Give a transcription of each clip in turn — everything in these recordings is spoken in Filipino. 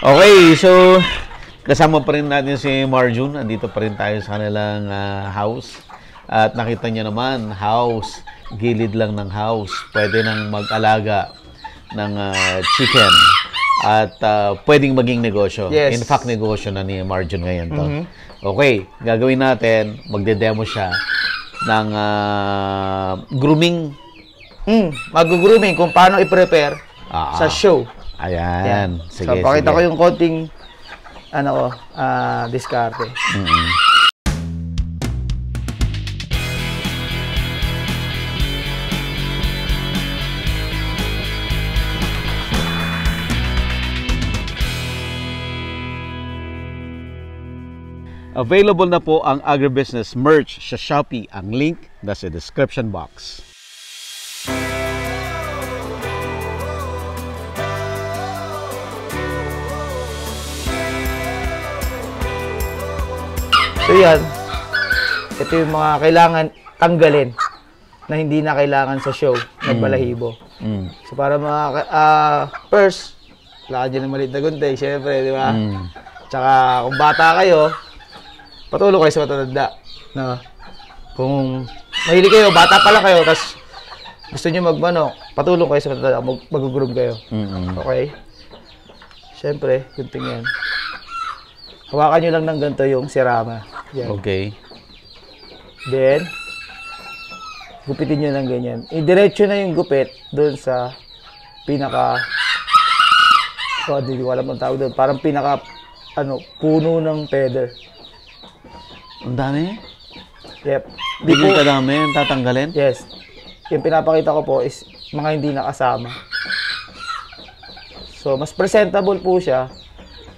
Okay, so kasama pa rin natin si Marjun. Andito pa rin tayo sa kanilang ah, house. At nakita niyo naman, house, gilid lang ng house. Pwede nang mag-alaga ng ah, chicken. At ah, pwedeng maging negosyo. Yes. In fact, negosyo na ni Marjun ngayon to. Okay, gagawin natin, magde-demo siya ng ah, grooming. Mm, mag-grooming kung paano i-prepare Ah, sa show. Ayan. Sige, so, pakita sige. ko yung konting ano ko, ah, diskarte. Mm-mm. Available na po ang agribusiness merch sa Shopee. Ang link nasa description box. Yan, ito yung mga kailangan tanggalin na hindi na kailangan sa show ng balahibo. Mm. So para mga, ah, first, kailangan nyo ng maliit na guntay, syempre, di ba? Mm. Tsaka kung bata kayo, patulong kayo sa matatanda. No? Kung mahilig kayo, bata pa lang kayo, tapos gusto nyo magmano, patulong kayo sa matatanda, mag mag-groom kayo. Mm-mm. Okay? Siyempre, gunting yan. Hawakan nyo lang ng ganito yung sirama. Yan. Okay. Then, gupitin nyo ng ganyan. Idiretso na yung gupit doon sa pinaka oh, hindi ko alam ang tawag doon. Parang pinaka ano, puno ng feather. Ang dami. Yep. Di po, kadami ang tatanggalin. yes. Yung pinapakita ko po is mga hindi nakasama. So, mas presentable po siya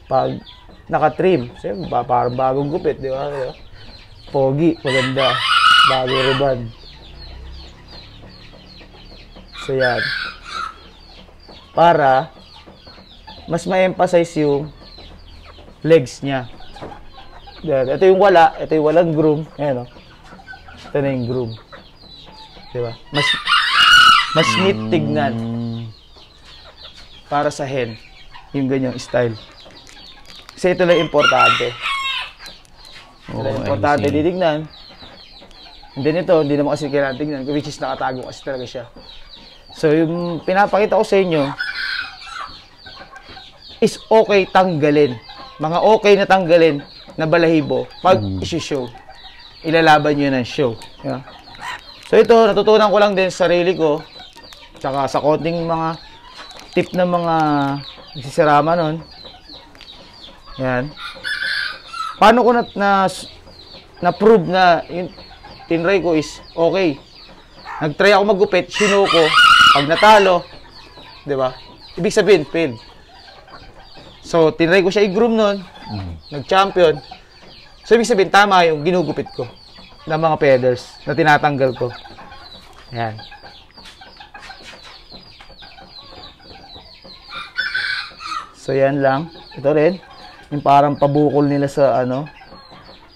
pag naka-trim. Siyempre, ba- parang bagong gupit, di ba? Pogi, maganda. Bagong ribbon. So, yan. Para mas ma-emphasize yung legs niya. Yan. Ito yung wala. Ito yung walang groom. Ayan, o. Ito na yung groom. Di ba? Mas, mas neat tignan Mm. para sa hen. Yung ganyang style. Kasi ito lang importante. Ito lang Oh, importante see. titignan. And then ito, hindi naman kasi kailangan tignan, which is nakatago kasi talaga siya. So, yung pinapakita ko sa inyo, is okay tanggalin. Mga okay na tanggalin na balahibo pag isi-show. Ilalaban nyo ng show. Yeah. So, ito, natutunan ko lang din sa sarili ko, tsaka sa konting mga tip ng mga nagsisirama nun. Yan. Paano ko na, na, na-prove na yung tinry ko is okay. Nag-try ako maggupit, sinuko, pag natalo, di ba? Ibig sabihin, fail. So, tinry ko siya i-groom nun, nag-champion. So, ibig sabihin, tama yung ginugupit ko ng mga feathers na tinatanggal ko. Yan. So, yan lang. Ito rin. Yung parang pabukol nila sa ano.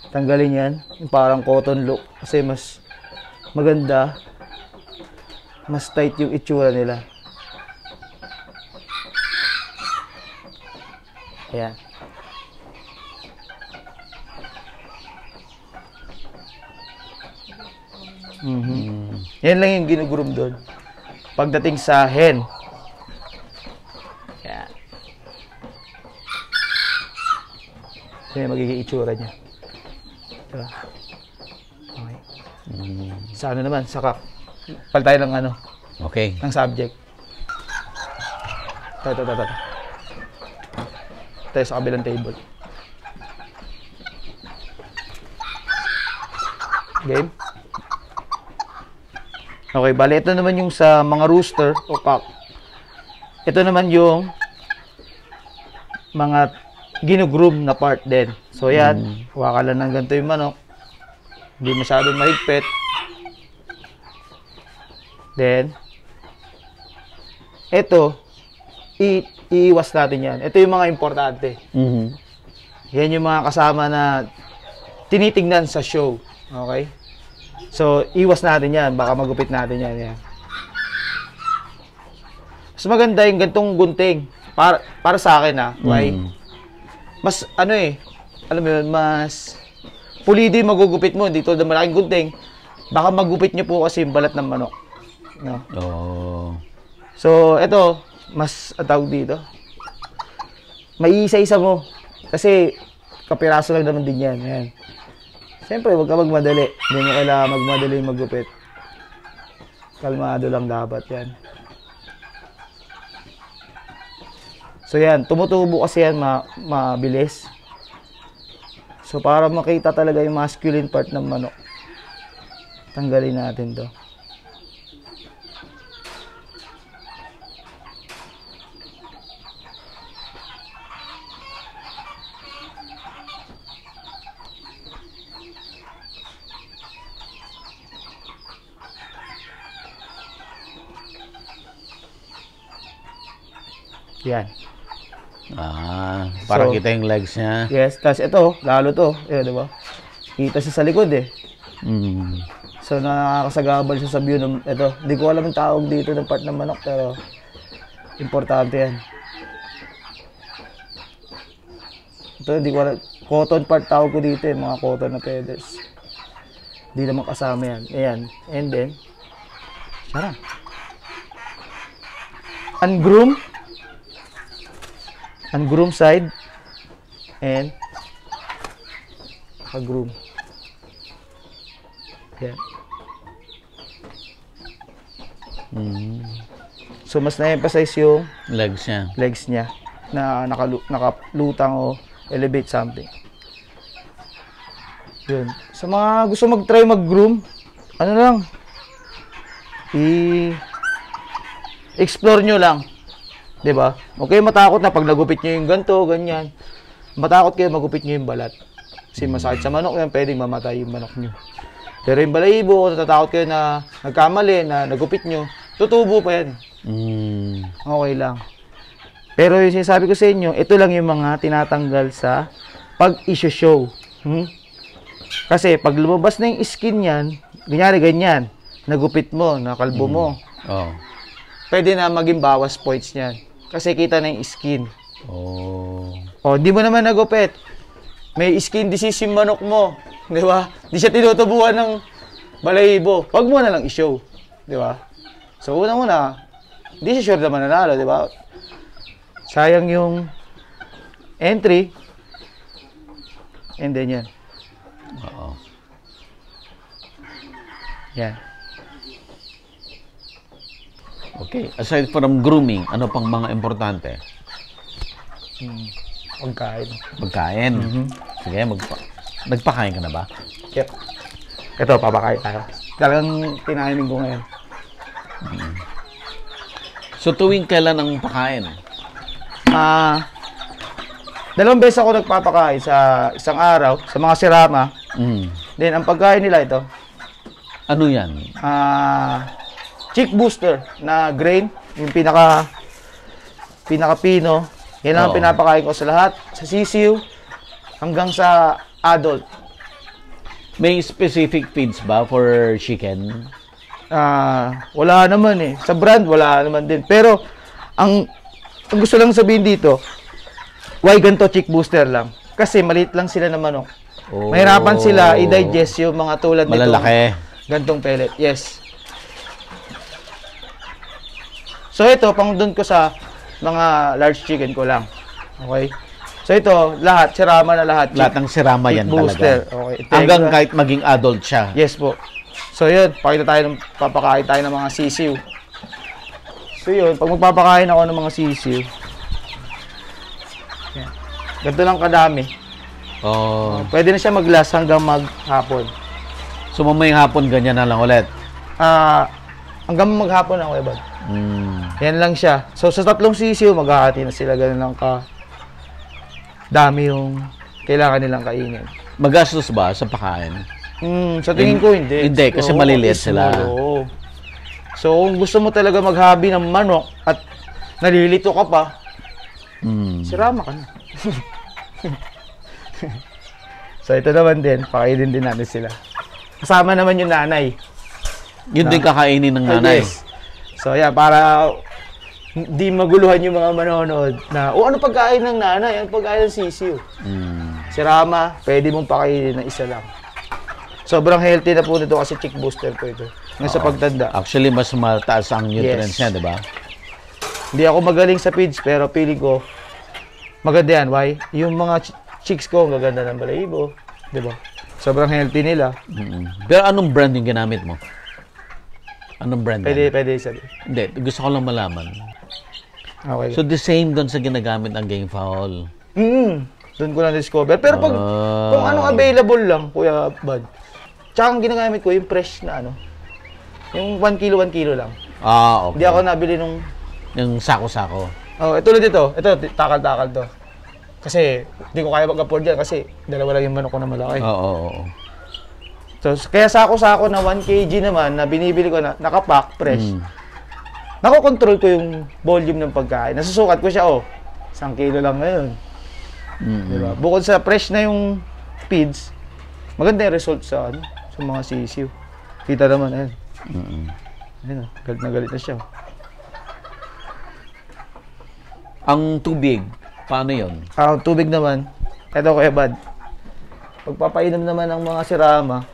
Tanggalin yan. Yung parang cotton look. Kasi mas maganda. Mas tight yung itsura nila. Ayan. Mhm. Yan lang yung ginugroom doon. Pagdating sa hen. Yan. Yung magiging itsura niya. Diba? Okay. Sa ano naman, sa kak. Pal tayo ng ano, Okay. ng subject. Ito, ito, ito. Tayo sa kabilang table. Game? Okay, bali ito naman yung sa mga rooster o cock. Ito naman yung mga ginugroom na part din. So yan, huwag lang ng ganito yung manok. Hindi masyadong mahigpit. Then, ito, i- iiwas natin yan. Ito yung mga importante. Mhm. Yan yung mga kasama na tinitingnan sa show. Okay? So, iwas natin yan. Baka magupit natin yan. yan. Mas maganda yung gantong gunting. para, para sa akin ah, why? Mm. Mas, ano eh, alam mo yun, mas pulido yung magugupit mo, dito na malaking gunting. Baka magupit nyo po kasi yung balat ng manok. No? Oh. So, ito, mas ang tawag dito. May isa-isa mo. Kasi, kapiraso lang naman din yan. Ayan. Siyempre, huwag ka magmadali. Hindi mo kailangan magmadali magupit. Kalmado lang dapat yan. So yan, tumutubo kasi yan ma mabilis. So para makita talaga yung masculine part ng manok, tanggalin natin to. Yan. Ah, para So- kita yung legs niya. Yes, tapos ito, lalo to. Eh, di ba? Kita siya sa likod eh. Mm. So, nakakasagabal siya sa view ng, ito. Hindi ko alam yung tawag dito ng part ng manok, pero importante yan. Ito, hindi ko alam. Cotton part tawag ko dito eh, mga cotton na feathers. Hindi naman kasama yan. Ayan. And then, Sarang. Ungroom. Ungroom side. And naka-groom. Yan. Mm. So, mas na-emphasize yung Legs niya. legs niya na nakalu- nakalutang o elevate something. Yun. Sa mga gusto mag-try mag-groom, ano lang, i- explore nyo lang. 'Di ba? Okay matakot na pag nagupit nyo yung ganto, ganyan. Matakot kayo magupit nyo yung balat. Kasi masakit sa manok yan, pwedeng mamatay yung manok nyo. Pero yung balahibo, kung natatakot kayo na nagkamali, na nagupit nyo, tutubo pa yan. Mm. Okay lang. Pero yung sinasabi ko sa inyo, ito lang yung mga tinatanggal sa pag-issue show. Hmm? Kasi pag lumabas na yung skin yan, ganyari ganyan, nagupit mo, nakalbo mo, Oh. Pwede na maging bawas points niyan. Kasi kita na yung skin. Oh. O, di mo naman nagupit. May skin disease yung manok mo. Di ba? Di siya tinutubuan ng balahibo. Huwag mo na lang i-show. Di ba? So, una-una, di siya sure na mananalo, di ba? Sayang yung entry. And then yan. Oo. Yan. Okay. Aside from grooming, ano pang mga importante? Hmm. Pagkain. Pagkain. Sige, magpa nagpakain ka na ba? Yep. Ito, papakain tayo. Talagang tinainin ko ngayon. So tuwing kailan ang pakain? Ah, dalawang beses ako nagpapakain sa isang araw sa mga sirama. Mm. Then ang pagkain nila ito, Ano yan? ah chick booster na grain, yung pinaka pinaka pino. Yan lang ang Oo. pinapakain ko sa lahat, sa sisiw hanggang sa adult. May specific feeds ba for chicken? Ah, wala naman eh. Sa brand wala naman din. Pero ang, ang gusto lang sabihin dito, why ganito chick booster lang? Kasi maliit lang sila na manok. Oh. Mahirapan sila i-digest yung mga tulad nito. Malalaki. Gantong pellet. Yes. So ito, pang doon ko sa mga large chicken ko lang. Okay? So ito, lahat, sirama na lahat. Lahat ng sirama yan booster. talaga. Okay. Hanggang Tegra. kahit maging adult siya. Yes po. So yun, pakita tayo ng papakain tayo ng mga sisiw. So yun, pag magpapakain ako ng mga sisiw, yan. Ganito lang kadami. Oh. Pwede na siya mag-last hanggang maghapon. So mamayang hapon ganyan na lang ulit. Ah, hanggang maghapon ako, Ebad. Mm. Yan lang siya. So sa tatlong sisiw, maghahati na sila ganun lang ka dami yung kailangan nilang kainin. Magastos ba sa pakain? Hmm, sa tingin ko hindi. Hindi, kasi Oo, maliliit sila. oo. So kung gusto mo talaga maghabi ng manok at nalilito ka pa, Mm. sirama ka na. so ito naman din, pakainin din natin sila. Kasama naman yung nanay. Yun din kakainin ng nanay. yes. So yeah, para hindi maguluhan yung mga manonood na, o ano pagkain ng nanay, ano pagkain ng sisiyo. Mm. Si Rama, pwede mong pakainin ng isa lang. Sobrang healthy na po nito kasi chick booster po ito. Ngayon sa pagtanda. Actually, mas mataas ang nutrients Yes. niya, di ba? Hindi ako magaling sa feeds, pero feeling ko, maganda yan. Why? Yung mga ch- chicks ko, ang gaganda ng balahibo. Di ba? Sobrang healthy nila. Mm. Pero anong brand yung ginamit mo? Anong brand? Pwede, yan? pwede sabi. Hindi, gusto ko lang malaman. Okay. So, the same doon sa ginagamit ng game foul. Mm, doon ko na discover. Pero pag, Ah. kung anong available lang, Kuya Bud. Tsaka ang ginagamit ko, yung fresh na ano. Yung 1 kilo, 1 kilo lang. Ah, okay. Hindi ako nabili nung... Yung sako-sako. Oh, ito tulad ito. Ito, t- takal-takal to. Kasi, hindi ko kaya mag-afford yan kasi dalawa lang yung manok ko na malaki. Oo, oo, oo. So, kaya sako-sako na 1 kg naman na binibili ko na nakapack, fresh. Mm. Nakokontrol ko yung volume ng pagkain. Nasusukat ko siya, oh. Isang kilo lang ngayon. Mm. Diba? Bukod sa fresh na yung feeds, maganda yung result sa ano, sa mga sisiw. Kita naman, ayun. Mm. Ayun, oh, galit na galit na siya. oh. Ang tubig, paano yon? Ah, ang tubig naman, eto kuya Bad. Pagpapainom naman ng mga sirama,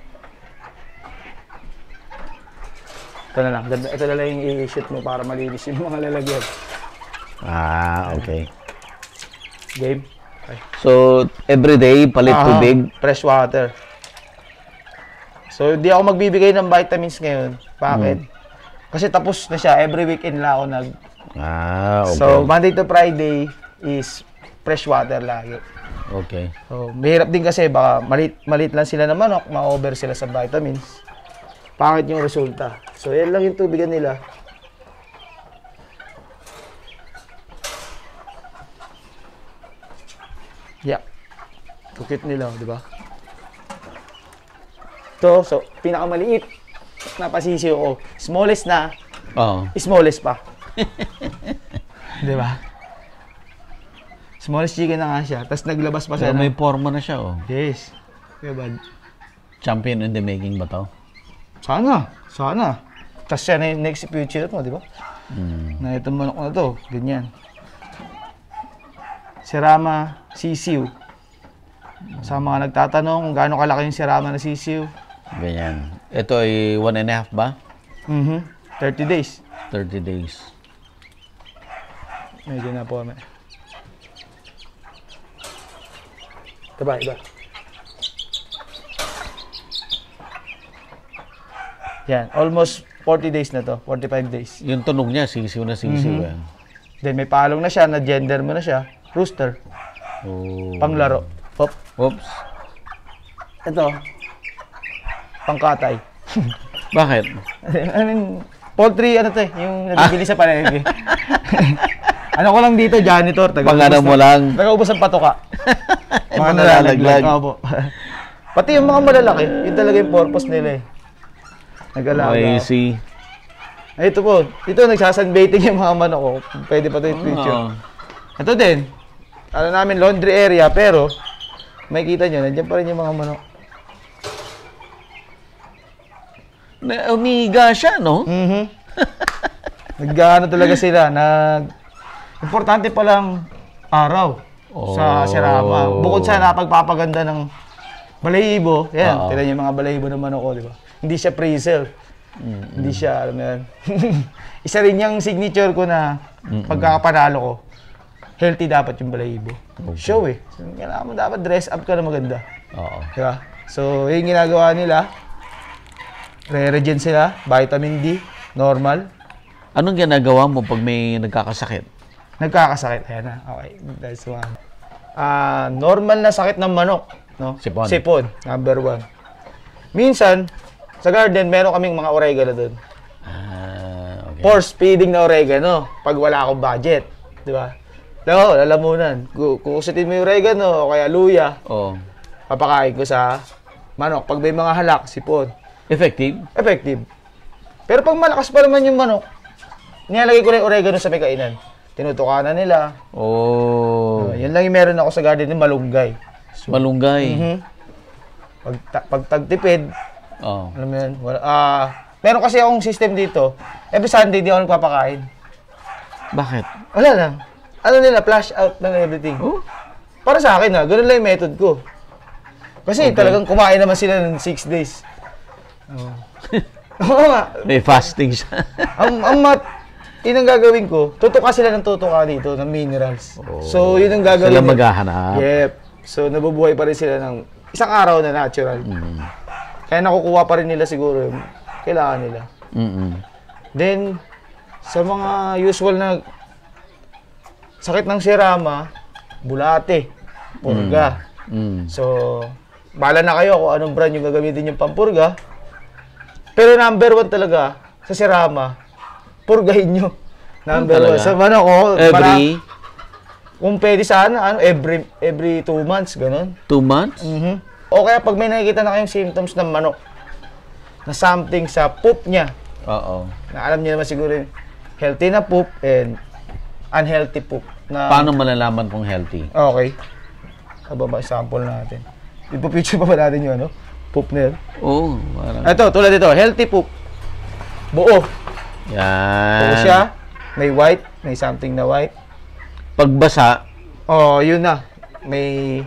ito na lang, ito na lang yung i-shoot mo para malinis yung mga lalagyan. Ah, okay. Game? Okay. So, everyday, palit Aha, tubig. Fresh water. So, hindi ako magbibigay ng vitamins ngayon. Bakit? Kasi tapos na siya. Every weekend lang ako nag... Ah, okay. So, Monday to Friday is fresh water lagi. okay. So, mahirap din kasi baka malit, malit lang sila ng manok, ma-over sila sa vitamins. Pangit yung resulta. So, yan lang yung tubigan nila. Yeah. Kukit nila, di ba? Ito, so, pinakamaliit. Napasisiyo ko. Smallest na, Oo. smallest pa. di ba? Smallest chicken na nga siya. Tapos naglabas pa siya Pero may forma na siya, oh. Yes. Bad. Champion in the making ba to? Sana. Sana. Tapos siya na yung next future mo, di ba? Mm. Na itong manok na to. Ganyan. Sirama, sisiw. Sa mga nagtatanong kung gaano kalaki yung sirama na sisiw. Ganyan. Ito ay one and a half ba? Mhm. 30 days. 30 days. Medyo na po kami. Iba, iba. Yan, almost 40 days na to, 45 days. Yung tunog niya, sisiw na sisiw. Mhm. eh. Then may palong na siya, na gender mo na siya, rooster, Oh. panglaro. Hop. Oops. Ito, pangkatay. Bakit? I mean, poultry, ano to eh, yung nabibili sa palengke. ano ko lang dito, janitor. Pangano mo lang. Nag-ubos ang patoka. Mga nalalaglag. Pati yung mga malalaki, yun talaga yung purpose nila eh. Nag-alaga. See. Ay, ito po. Dito, nagsasunbaiting yung mga manok ko. Pwede pa ito yung picture. Oo. Ito din. Ano namin, laundry area, pero makikita nyo, nandiyan pa rin yung mga manok. Na, umiga siya, no? Mhm. Nagano talaga sila, nag Importante pa lang araw sa Oh. Sirama. Bukod sa napagpapaganda ng balahibo, yan, Oo. tignan yung mga balahibo ng manok ko, di ba? Hindi siya pre-sell. Hindi siya, alam mo yan. Isa rin yung signature ko na pagkakapanalo ko, healthy dapat yung balahibo. Show eh. So, kailangan mo dapat dress up ka na maganda. Oo. Di ba? So, yun yung ginagawa nila. Re-regen sila, vitamin D, normal. Anong ginagawa mo pag may nagkakasakit? Nagkakasakit. Ayan na. Okay. That's one. Ah, normal na sakit ng manok. No? Sipon. Sipon. Number one. Minsan, sa garden, meron kaming mga oregano doon. Ah, okay. Force feeding na oregano pag wala akong budget. Di ba? No, lalamunan. Ku- Kukusitin mo yung oregano o kaya luya. Oh. Papakain ko sa manok. Pag may mga halak, sipon. Effective? Effective. Pero pag malakas pa naman yung manok, nilalagay ko na yung oregano sa may kainan. Tinutukanan nila. Oh. Uh, yan lang yung meron ako sa garden ng malunggay. Malunggay. Mhm. Pag, ta- pag tagtipid, Oh. alam mo yan, wala, ah, meron kasi akong system dito. Every Sunday, di ako nagpapakain. Bakit? Wala lang. Ano nila, flash out ng everything. Oh? Para sa akin na, ganun lang yung method ko. Kasi Okay. talagang kumain naman sila ng 6 days. Oo. Oo nga. May fasting siya. Ang, ang mat, yun ang gagawin ko. Tutuka sila ng tutuka dito, ng minerals. So, yun ang gagawin. Sila maghahanap. Yep. So, nabubuhay pa rin sila ng isang araw na natural. Mm. Kaya nakukuha pa rin nila siguro yung kailangan nila. Mm-mm. Then, sa mga usual na sakit ng sirama, bulate, purga. Mm. So, bala na kayo kung anong brand yung gagamitin yung pampurga. Pero number one talaga, sa sirama, purgahin nyo. Number Ano one. Sa ano ko, Every kung pwede sana, ano, every, every two months, ganun. two months? Mhm. O kaya pag may nakikita na kayong symptoms ng manok, na something sa poop niya, Oo. na alam niyo naman siguro yung healthy na poop and unhealthy poop. Na, Paano malalaman kung healthy? Okay. Aba ba sample natin? Ipopicture pa ba natin yung ano? Poop na yun? Oo. parang- Ito, tulad ito, healthy poop. Buo. Yan. Buo siya. May white, may something na white. Pagbasa, Oh, yun na. May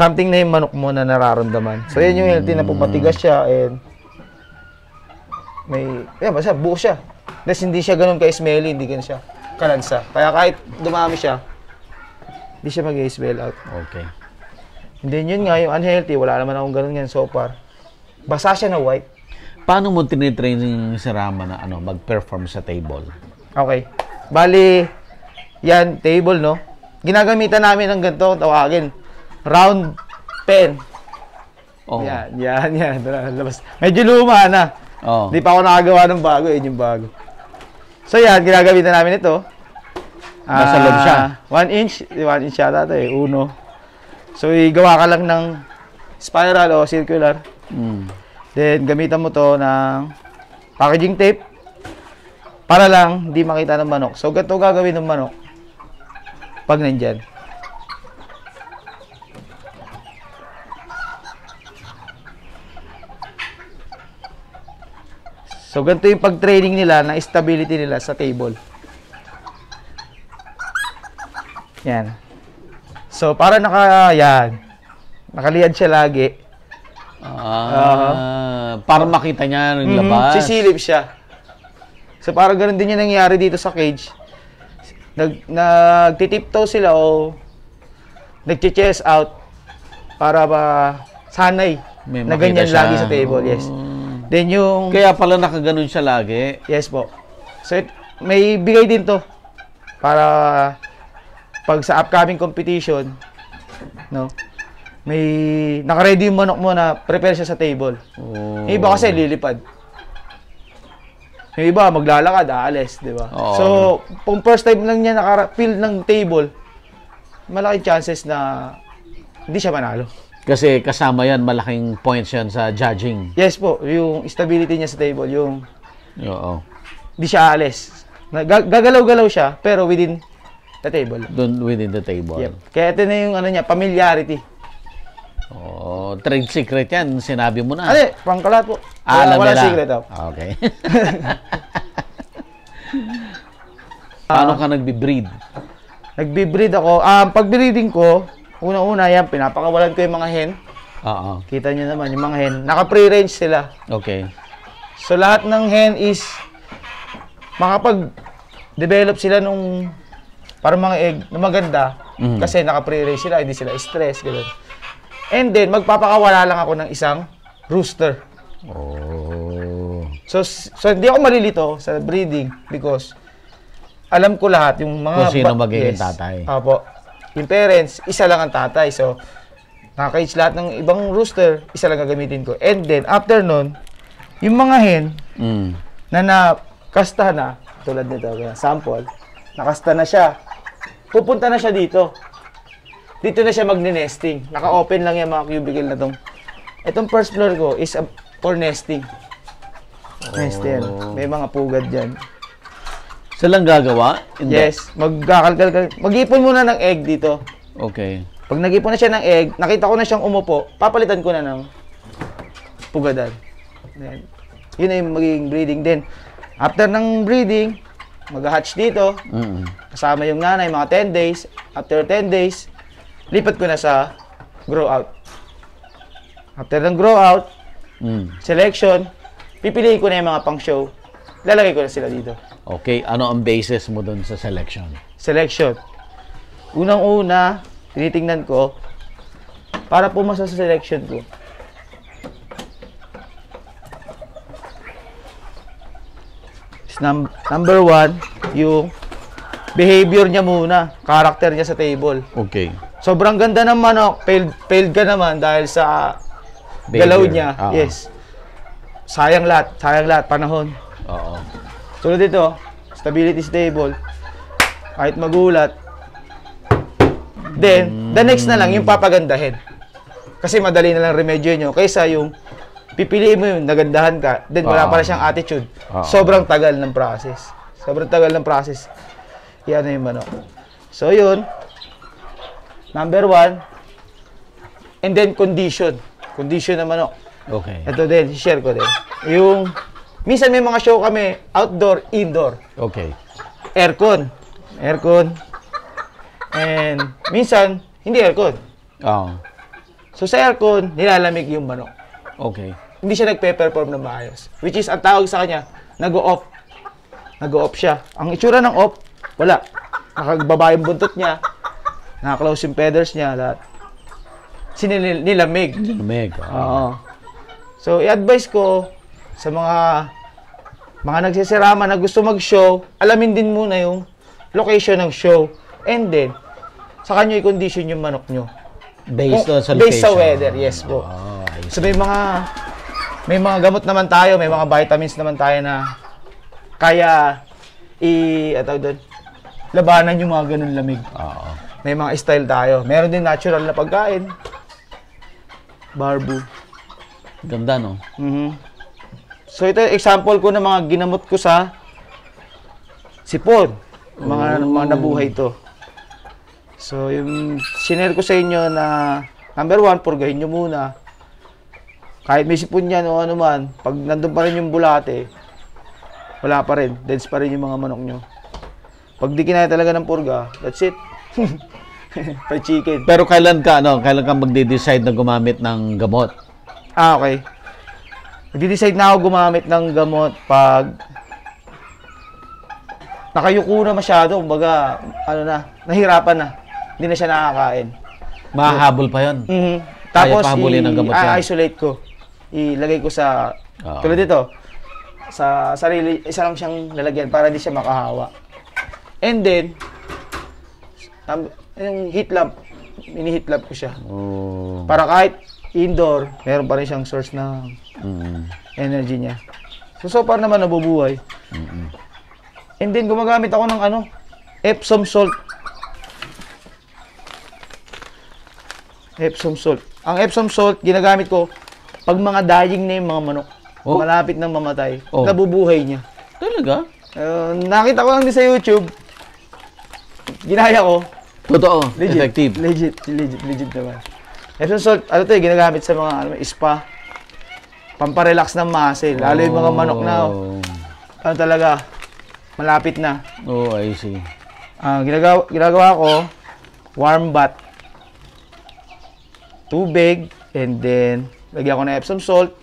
something na yung manok mo na nararamdaman. So, yan yung healthy na poop. Matigas siya and may, yan, basta buo siya. Tapos hindi siya ganun ka-smelly, hindi ganun siya kalansa. Kaya kahit dumami siya, hindi siya mag-smell out. okay. And then yun nga, yung unhealthy, wala naman akong ganun yan so far. Basa siya na white. Paano mo tinitrain yung si Rama na ano, mag-perform sa table? Okay. Bali, yan, table, no? Ginagamitan namin ng ganito, tawagin. Round pen. Oo. Yan, yan, yan. Labas. Medyo luma na. Oo. Hindi pa ako nakagawa ng bago, yun yung bago. So yan, ginagamitan namin ito. Nasa loob siya. 1 inch, 1 inch yata ito eh, uno. So, igawa ka lang ng spiral o circular. Mm. Then, gamitan mo to ng packaging tape para lang hindi makita ng manok. So, ganito gagawin ng manok pag nandyan. So, ganito yung pag-training nila na stability nila sa table. Yan. So, para naka, yan. Nakaliyad siya lagi. Ah, para makita niya yung Mhm, labas. Sisilip siya. So parang ganun din yung nangyari dito sa cage. Nag nagtitiptoe sila o nagche-chest out para ba sanay May na ganyan siya. lagi sa table, yes. Oh. Then yung Kaya pala nakaganon siya lagi. yes po. So it- may bigay din to para pag sa upcoming competition no may naka-ready yung manok mo na prepare siya sa table. Oh. Yung iba kasi lilipad. Yung iba maglalakad, aalis, di ba? Oo. So, kung first time lang niya naka-feel ng table, malaki chances na hindi siya manalo. Kasi kasama yan, malaking points yan sa judging. Yes po, yung stability niya sa table, yung Oo. hindi siya aalis. Gagalaw-galaw siya, pero within the table. Doon within the table. Yep. Kaya ito na yung ano niya, familiarity. Oh, trade secret yan. Sinabi mo na. Ano pangkalat po. Ah, alam wala nila. secret oh. Okay. Paano ka nagbi-breed? Nagbe-breed ako. Um, pag breeding ko, una-una yan, pinapakawalan ko yung mga hen. Oo. Kita nyo naman, yung mga hen. Naka-pre-range sila. Okay. So, lahat ng hen is makapag-develop sila nung para mga egg na maganda. Mhm. Kasi naka-pre-range sila, hindi sila stress, gano'n. And then, magpapakawala lang ako ng isang rooster. Oh. So, so hindi ako malilito sa breeding because alam ko lahat yung mga Kung sino magiging tatay. Apo. Yung parents, isa lang ang tatay. So, nakaka-age lahat ng ibang rooster, isa lang gagamitin ko. And then, after nun, yung mga hen Mm. na nakasta na, tulad nito, sample, nakasta na siya. Pupunta na siya dito. Dito na siya magne-nesting. Naka-open lang yung mga cubicle na tong. Itong first floor ko is a- for nesting. Nest yan. May mga pugad dyan. Silang gagawa? Hindi. Yes, magkakalkal Mag-ipon muna ng egg dito. Okay. Pag nag-ipon na siya ng egg, nakita ko na siyang umupo, papalitan ko na ng pugadan. Then, yun na yung magiging breeding din. After ng breeding, mag-hatch dito. Mm. Kasama yung nanay, mga 10 days. After 10 days, lipat ko na sa grow out. After ng grow out, Mm. selection, pipiliin ko na yung mga pang show. Lalagay ko na sila dito. Okay, ano ang basis mo dun sa selection? Selection. Unang-una, tinitingnan ko para pumasa sa selection ko. Num- number one, yung behavior niya muna, character niya sa table. Okay. Sobrang ganda ng manok, failed, failed ka naman dahil sa Behavior. galaw niya. Oo. Yes. Sayang lahat, sayang lahat, panahon. Oo. Tulad dito, stability stable. Kahit magulat. Then, the next na lang, yung papagandahin. Kasi madali na lang remedyo nyo. Kaysa yung pipiliin mo yung nagandahan ka, then wala Oo. pa na siyang attitude. Oo. Sobrang tagal ng process. Sobrang tagal ng process. Yan na yung manok. So, yun. Number one. And then, condition. Condition ng manok. Okay. Ito din, share ko din. Yung, minsan may mga show kami, outdoor, indoor. Okay. Aircon. Aircon. And, minsan, hindi aircon. Oo. So, sa aircon, nilalamig yung manok. Okay. Hindi siya nagpe-perform ng maayos. Which is, ang tawag sa kanya, nag-off. Nag-off siya. Ang itsura ng off, wala. Nakagbaba yung buntot niya. Naka-close yung feathers niya, lahat. Sinil nilamig. Oo. So, i-advise ko sa mga mga nagsisirama na gusto mag-show, alamin din muna yung location ng show. And then, sa kanyo i-condition yung manok nyo. Based Kung- on sa based sa location. weather, yes po. Oh. So, may mga may mga gamot naman tayo, may mga vitamins naman tayo na kaya i ano doon labanan yung mga ganun lamig. Oo. May mga style tayo. Meron din natural na pagkain. Barbu. Ganda, no? Mhm. So ito example ko ng mga ginamot ko sa sipon. Mga mga nabuhay to. So yung sinare ko sa inyo na number one, purgahin nyo muna. Kahit may sipon yan o ano man, pag nandun pa rin yung bulate, wala pa rin. Deads pa rin yung mga manok nyo. Pag di kinaya talaga ng purga, that's it. Fried chicken. Pero kailan ka, ano, kailan ka magde-decide na gumamit ng gamot? Ah, okay. Nag-decide na ako gumamit ng gamot pag nakayuko na masyado, kumbaga, ano na, nahirapan na. Hindi na siya nakakain. Mahahabol pa. Mhm. Kaya Tapos, pa habulin ng gamot yan. i-isolate ko. Ilagay ko sa, Oo. tulad dito, sa sarili, isa lang siyang lalagyan para hindi siya makahawa. And then, um, yung heat lamp, mini-heat lamp ko siya. Oh. Para kahit indoor, meron pa rin siyang source ng Mm. energy niya. So, so far naman nabubuhay. And then, gumagamit ako ng ano, Epsom salt. Epsom salt. Ang Epsom salt, ginagamit ko pag mga dying na yung mga manok. Oh. Malapit nang mamatay. Oh. Nabubuhay niya. Talaga? Uh, nakita ko lang din sa YouTube. Ginaya ko. Totoo. Legit. Effective. Legit. Legit. Legit naman. Epsom salt, ano to eh, ginagamit sa mga ano, spa. Pamparelax ng muscle. Lalo yung mga manok na, Oh. ano talaga, malapit na. Oh, I see. Ah, ginagawa, ginagawa ko, warm bath. Tubig, and then, lagyan ko ng Epsom salt.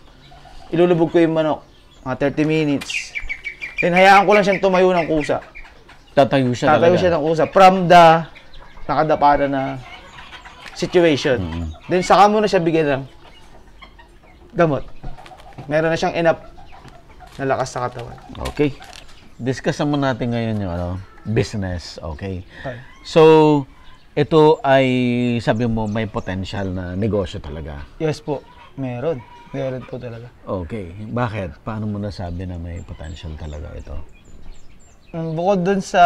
Ilulubog ko yung manok, mga 30 minutes. Then, hayaan ko lang siyang tumayo ng kusa. Tatayo siya Tatayo talaga. siya ng kusa from the nakadapa na na situation. Then, saka mo na siya bigyan ng gamot. Meron na siyang enough na lakas sa katawan. Okay. Discuss naman natin ngayon yung ano, business. Okay. Okay. So, ito ay sabi mo may potential na negosyo talaga. Yes po, meron. Meron po talaga. Okay. Bakit? Paano mo nasabi na may potential talaga ito? Mm, Bukod dun sa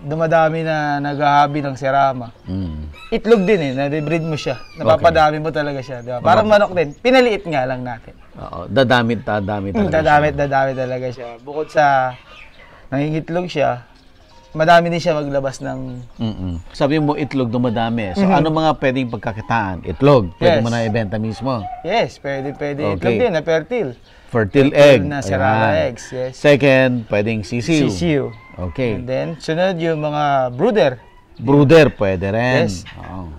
dumadami na naghahabi ng serama, Mm. itlog din eh, na-breed mo siya. Napapadami mo talaga siya. Di ba? Parang manok din. Pinaliit nga lang natin. Oo. Dadamit, dadamit Mm, talaga. Dadamit, dadami talaga siya. Bukod sa nangingitlog siya, madami din siya maglabas ng Mm-mm. Sabi mo itlog dumadami. So ano mga pwedeng pagkakitaan? Itlog. Pwede Yes. mo na ibenta mismo. Yes, pwede, pwede. Okay. Itlog din, na fertile. Fertile Fertile egg. na Serrano Ayan. eggs, yes. Second, pwedeng sisiw. Sisiu. Okay. And then, sunod yung mga brooder. Brooder, pwede rin. Yes. Oo.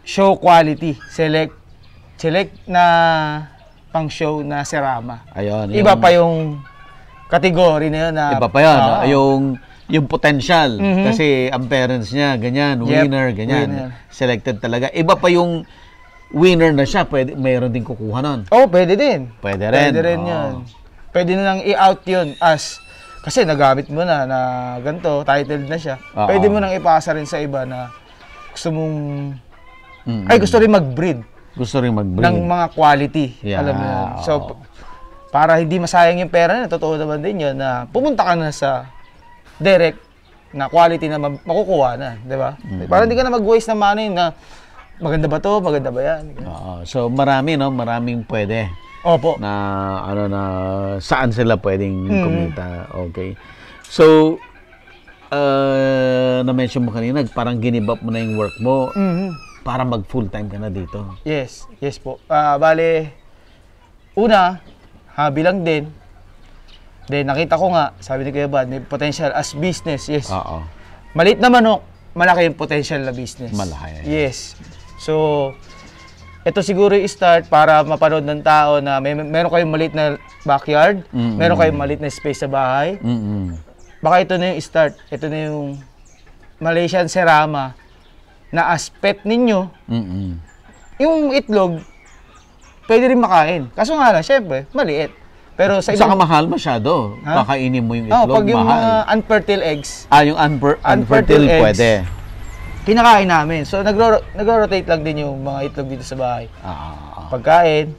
Show quality. Select select na pang show na serama. Ayun. Iba yung- pa yung category na yun na Iba pa yan. Ah, Yung, yung potential. Mhm. Kasi ang parents niya, ganyan, Yep, winner, ganyan. winner. Selected talaga. Iba pa yung winner na siya, pwede, mayroon din kukuha nun. Oh, pwede din. Pwede rin. Pwede rin Oo. yun. Pwede na lang i-out yun as kasi nagamit mo na na ganito, titled na siya. Oo. Pwede mo nang ipasa rin sa iba na gusto mong Mm. ay gusto rin mag-breed Gusto rin mag-breed. ng mga quality. Yeah, Alam mo yun. So p- para hindi masayang yung pera na totoo naman din yun na pumunta ka na sa direct na quality na ma- makukuha na, di ba? Mm-hmm. Para hindi ka na mag-waste ng money na maganda ba to, maganda ba yan? Oo. So marami, no? Maraming pwede Opo. na ano na saan sila pwedeng Mm. kumita. Okay. So uh, na-mention mo kanina, parang ginibap mo na yung work mo Mhm. para mag full-time ka na dito. Yes, yes po. Ah, bale, una, hobby lang din. Then nakita ko nga, sabi ni Kuya Bad, may potential as business. Yes. Oo. Maliit na manok, malaki yung potential na business. Malaki. Yes. So, ito siguro yung start para mapanood ng tao na may, meron kayong maliit na backyard, Mm-mm. meron kayong maliit na space sa bahay. Mm-mm. Baka ito na yung start. Ito na yung Malaysian Serama na as pet ninyo, Mm-mm. yung itlog, pwede rin makain. Kaso nga lang, syempre, maliit. Pero sa Saka ibang... mahal masyado. Ha? Kakainin mo yung Oh, itlog, pag yung mahal. mga unfertile eggs, Ah, yung unfer- unfertile Unfertile eggs. pwede. Kinakain namin. So, nagro- nagro-rotate lang din yung mga itlog dito sa bahay. Ah, ah, ah. Pagkain,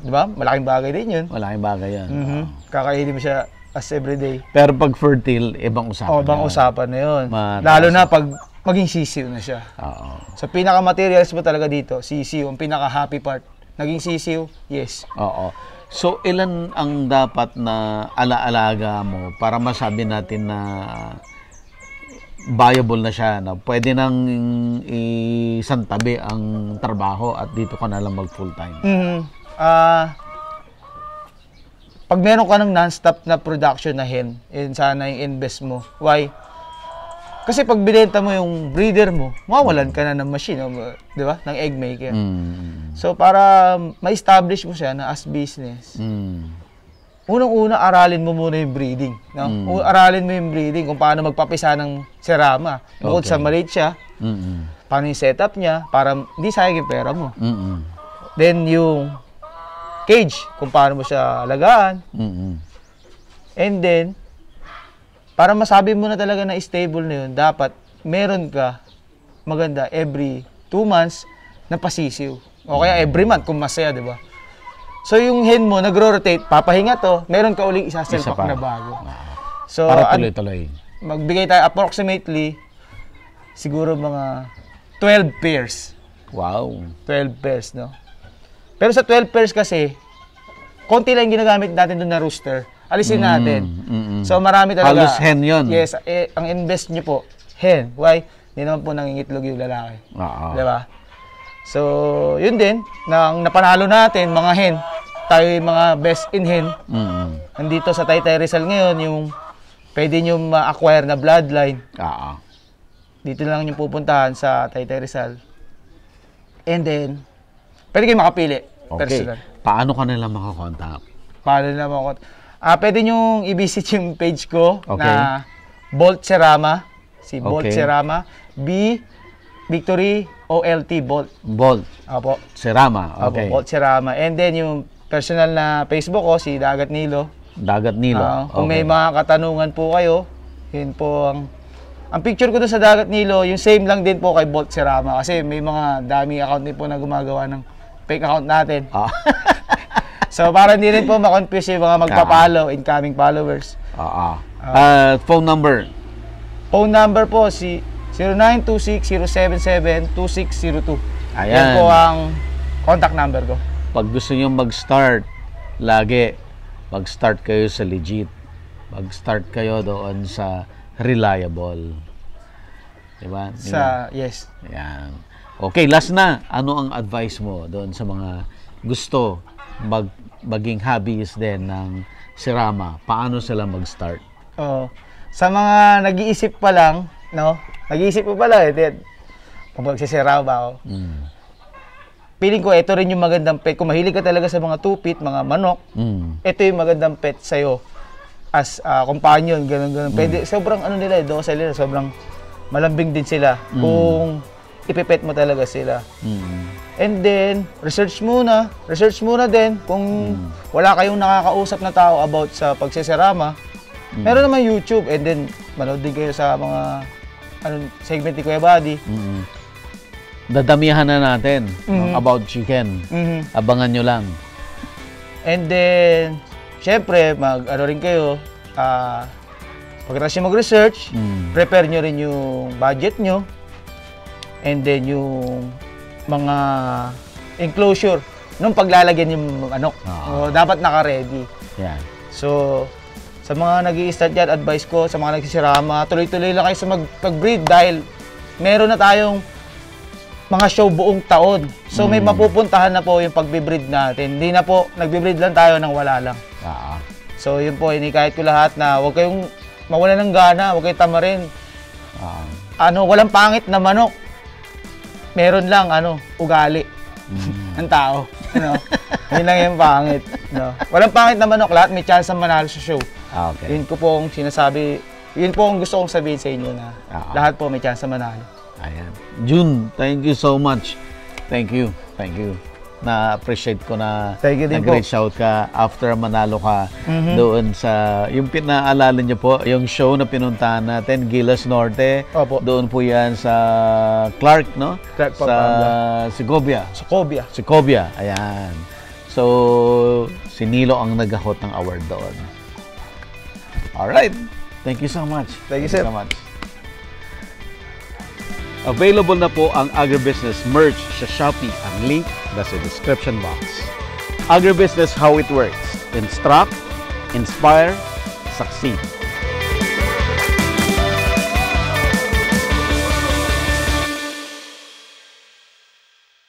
di ba? Malaking bagay din yun. Malaking bagay yan. Mhm. Kakainin mo siya as everyday. Pero pag fertile, ibang usapan. O, bang yan. usapan na yun. Mataas. Lalo na pag maging sisiw na siya. Oo. So, pinaka-materials mo talaga dito, sisiw. Ang pinaka-happy part. Naging sisiw, yes. Oo. So, ilan ang dapat na alaalaga mo para masabi natin na viable na siya, na pwede nang isantabi ang trabaho at dito ka na lang mag full-time. Mhm. Ah, pag meron ka ng non-stop na production na hen, yun sana yung invest mo. Why? Kasi pag binenta mo yung breeder mo, mawawalan ka na ng machine, di ba? Ng egg maker. Mm. So, para ma-establish mo siya na as business, Mm. Unang-una, aralin mo muna yung breeding. No? Mm. Aralin mo yung breeding, kung paano magpapisa ng serama. Bukod Okay. sa maliit siya, Mm. paano yung setup niya, para hindi sayang yung pera mo. Mm. Then, yung cage, kung paano mo siya alagaan. Mm. And then, para masabi mo na talaga na stable na yun, dapat meron ka maganda every two months na pasisiw. O kaya every month kung masaya, di ba? So yung hen mo, nagro-rotate, papahinga to, meron ka uling isa pa. na bago. Ah. So, Para tuloy-tuloy. magbigay tayo approximately, siguro mga 12 pairs. Wow. 12 pairs, no? Pero sa 12 pairs kasi, konti lang ginagamit natin doon na rooster. Alisin natin. mm, mm. So marami talaga. Halos hen yun. Yes, eh, ang invest nyo po, hen. Why? Hindi naman po nangingitlog yung lalaki. Oo. Di ba? So, yun din, nang napanalo natin, mga hen, tayo yung mga best in hen. Mm. Nandito sa Taytay Rizal ngayon, yung pwede nyo ma-acquire na bloodline. Oo. Dito lang yung pupuntahan sa Taytay Rizal. And then, pwede kayo makapili. Okay. Personal. Paano ka nila makakontakt? Paano na ako? Ah, pwede nyo i-visit yung page ko Okay. na Bolt Serama. Si Bolt Okay. Serama. B, Victory, OLT, Bolt. Bolt. Apo. Serama. Apo, Okay. Bolt Serama. And then yung personal na Facebook ko, si Dagat Nilo. Dagat Nilo. Ah, kung Okay. may mga katanungan po kayo, yun po ang... Ang picture ko doon sa Dagat Nilo, yung same lang din po kay Bolt Serama. Kasi may mga dami account din po na gumagawa ng fake account natin. Ah. So, para hindi rin po makonfuse yung mga magpa-follow, incoming followers. Oo. Ah, phone number. Phone number po si 0926-077-2602. Ayan. Yan po ang contact number ko. Pag gusto niyo mag-start, lagi mag-start kayo sa legit. Mag-start kayo doon sa reliable. Diba? Sa, yes. Yan. Okay, last na. Ano ang advice mo doon sa mga gusto mag maging hobbyist din ng sirama? Paano sila mag-start? Oo. sa mga nag-iisip pa lang, no? Nag-iisip pa pala eh. Then, kung magsisira ba ako. Mm. Feeling ko, ito rin yung magandang pet. Kung mahilig ka talaga sa mga tupit, mga manok, Mm. ito yung magandang pet sa'yo as ah, companion, ganun, ganun. Pwede, sobrang ano nila, eh, docile nila, sobrang malambing din sila kung ipipet mo talaga sila. Mm. And then, research muna. Research muna din kung wala kayong nakakausap na tao about sa pagsisirama. Meron naman YouTube and then manood din kayo sa mga ano, segment ni Kuya Buddy. Mm. Dadamihan na natin Mhm. about chicken. Mhm. Abangan nyo lang. And then, syempre, mag ano rin kayo, ah pagkatapos nyo mag-research, Mm. prepare nyo rin yung budget nyo. And then yung mga enclosure nung paglalagyan yung manok. Ah. So, dapat naka-ready. Yan. So, sa mga nag start dyan, advice ko sa mga nagsisirama, tuloy-tuloy lang kayo sa mag- mag-breed dahil meron na tayong mga show buong taon. So, may mapupuntahan na po yung pagbe-breed natin. Hindi na po, nagbe-breed lang tayo nang wala lang. Ah. So, yun po, inikahit ko lahat na huwag kayong mawala ng gana, huwag kayong tamarin. Ah. Ano, walang pangit na manok. Meron lang, ano, ugali ng tao. Ano? yun lang yung pangit. No? Walang pangit na manok, lahat may chance na manalo sa show. Ah, okay. Yun ko pong sinasabi, yun po ang gusto kong sabihin sa inyo na Ah. lahat po may chance na manalo. Ayan. June, thank you so much. Thank you. Thank you. Na-appreciate ko na Thank you nag-reach out ka after manalo ka Mhm. doon sa, yung pinaalala niyo po, yung show na pinuntahan natin, Gilas Norte. Opo. Doon po yan sa Clark, no? Clark, Sa. Segovia. Sa Cobia. Segovia. Ayan. So, si Nilo ang nag-hot ng award doon. Alright. Thank you so much. Thank you, sir. so much. Available na po ang agribusiness merch sa Shopee. Ang link nasa description box. Agribusiness how it works. Instruct, inspire, succeed.